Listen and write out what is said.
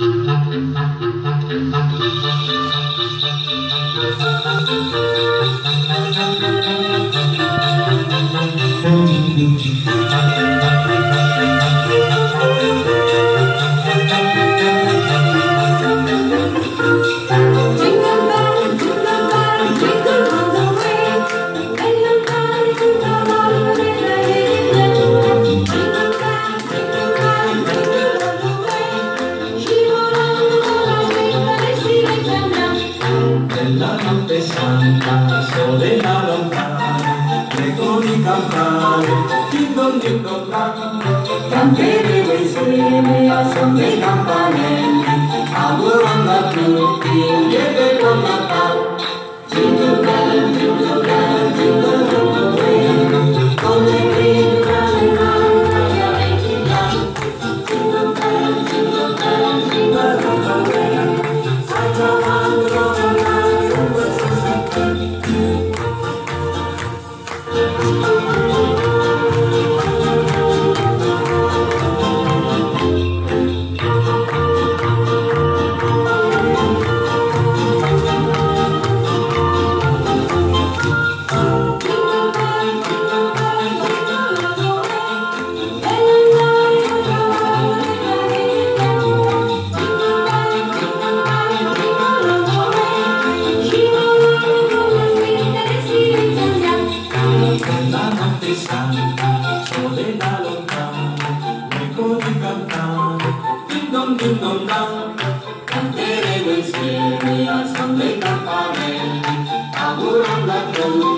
Thank you. Nella notte santa, sole da lontano, l'eco di campane, ding dong dang. Canteremo insieme al son dei campanelli, augurando a tutti lễ đã lòng ta mày có đi cầm ta tim đông tim đông đăng thân thế đây bên xe mày à sắm lấy ta pa mẹ ta muốn ăn lạc đầu